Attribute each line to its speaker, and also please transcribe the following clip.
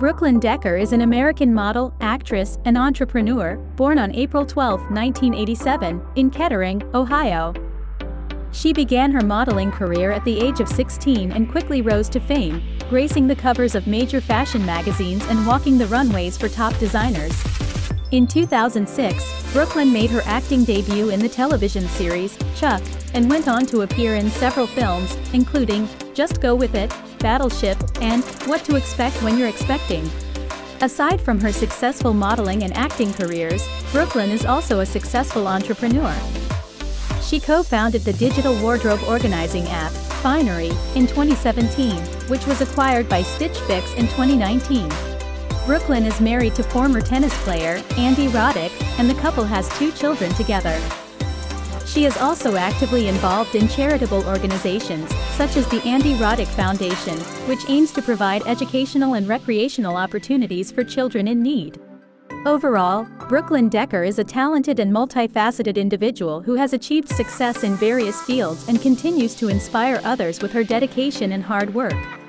Speaker 1: Brooklyn Decker is an American model, actress, and entrepreneur, born on April 12, 1987, in Kettering, Ohio. She began her modeling career at the age of 16 and quickly rose to fame, gracing the covers of major fashion magazines and walking the runways for top designers. In 2006, Brooklyn made her acting debut in the television series, Chuck, and went on to appear in several films, including Just Go With It, Battleship, and What to Expect When You're Expecting. Aside from her successful modeling and acting careers, Brooklyn is also a successful entrepreneur. She co-founded the digital wardrobe organizing app, Finery, in 2017, which was acquired by Stitch Fix in 2019. Brooklyn is married to former tennis player, Andy Roddick, and the couple has two children together. She is also actively involved in charitable organizations, such as the Andy Roddick Foundation, which aims to provide educational and recreational opportunities for children in need. Overall, Brooklyn Decker is a talented and multifaceted individual who has achieved success in various fields and continues to inspire others with her dedication and hard work.